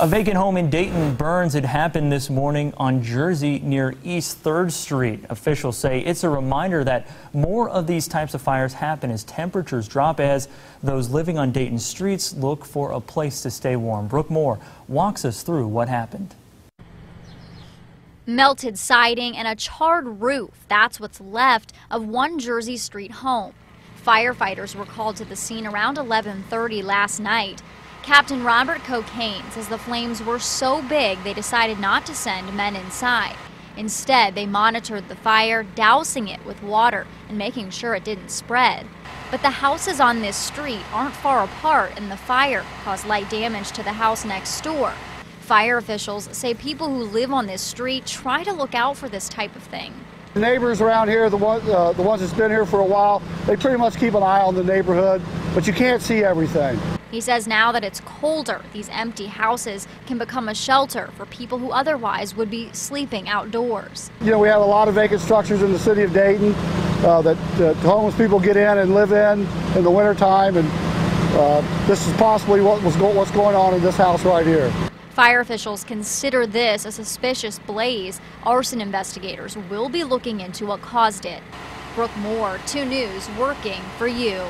A vacant home in Dayton burns. It happened this morning on Jersey near East 3rd Street. Officials say it's a reminder that more of these types of fires happen as temperatures drop as those living on Dayton streets look for a place to stay warm. Brooke Moore walks us through what happened. Melted siding and a charred roof. That's what's left of one Jersey Street home. Firefighters were called to the scene around 1130 last night. Captain Robert Cocaine says the flames were so big they decided not to send men inside. Instead, they monitored the fire, dousing it with water and making sure it didn't spread. But the houses on this street aren't far apart, and the fire caused light damage to the house next door. Fire officials say people who live on this street try to look out for this type of thing. The neighbors around here, the, one, uh, the ones that's been here for a while, they pretty much keep an eye on the neighborhood, but you can't see everything. He says now that it's colder, these empty houses can become a shelter for people who otherwise would be sleeping outdoors. You know, we have a lot of vacant structures in the city of Dayton uh, that, that, homeless people get in and live in in the wintertime, and uh, this is possibly what was go what's going on in this house right here. Fire officials consider this a suspicious blaze. Arson investigators will be looking into what caused it. Brooke Moore, 2 News, working for you.